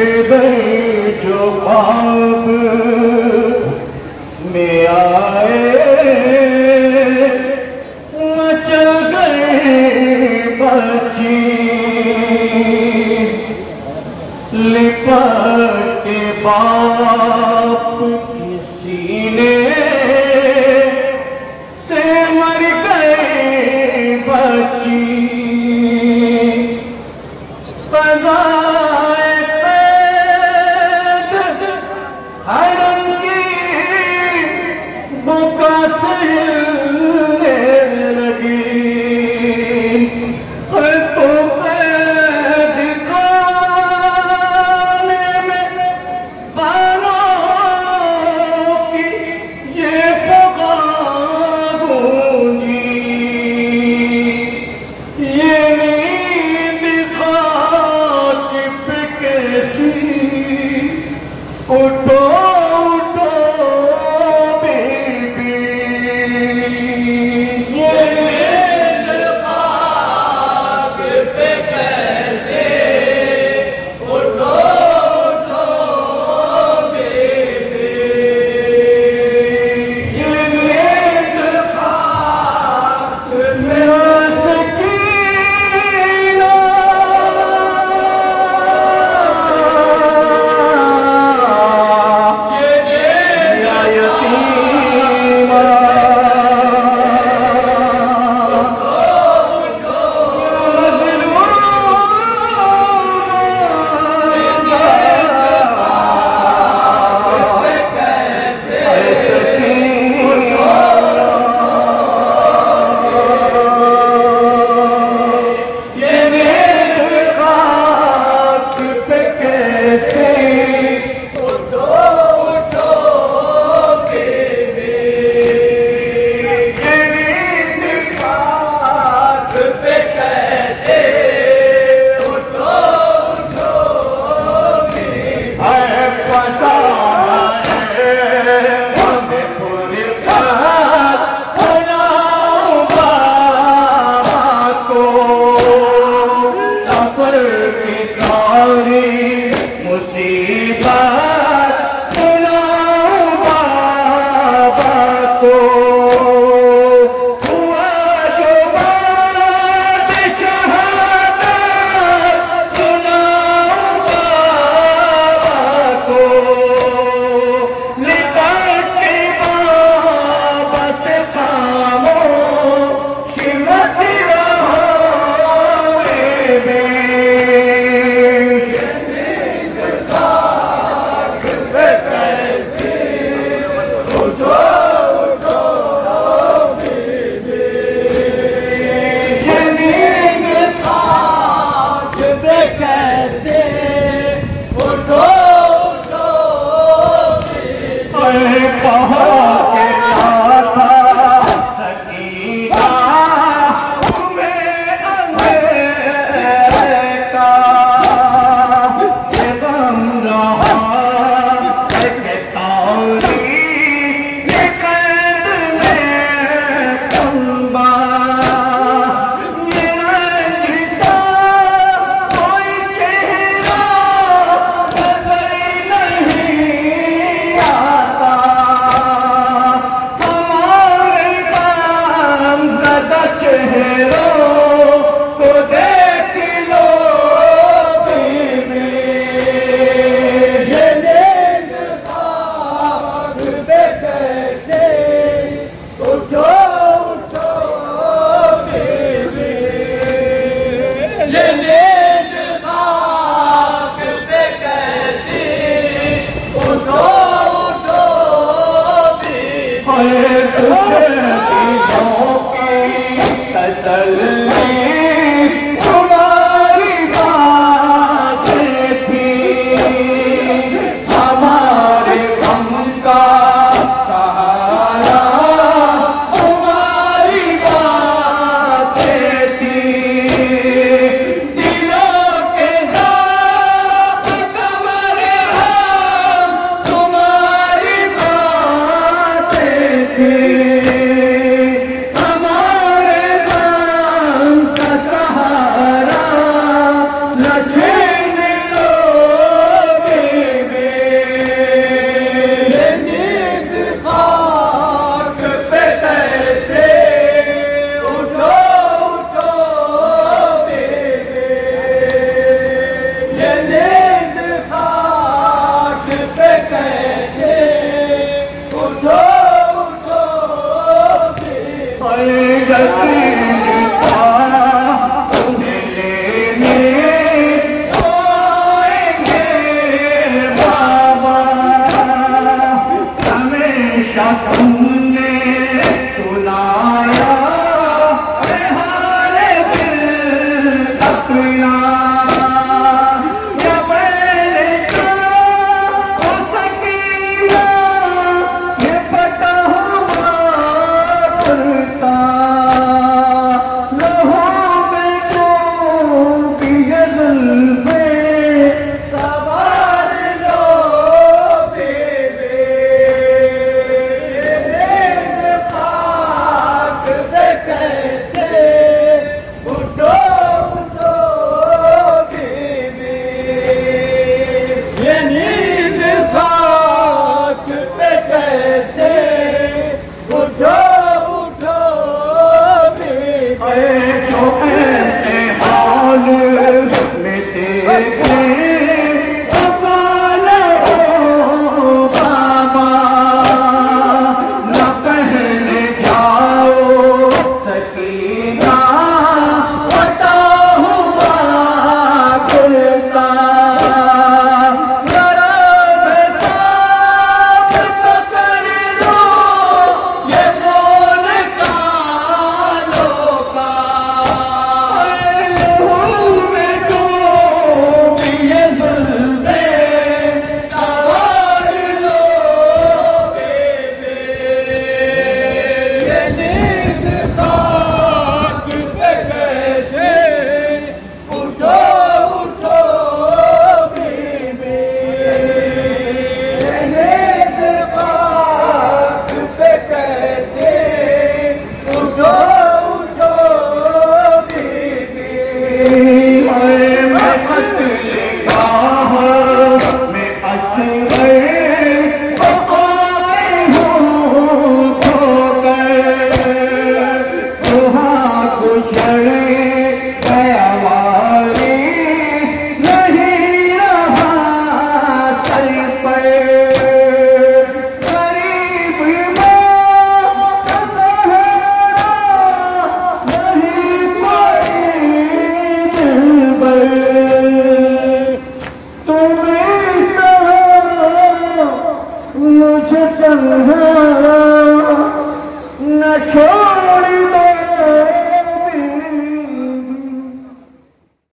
भई जो आए मचल गे बची लिप के ब Hallelujah. Yeah. पहुँच that's me. मुझे चंगा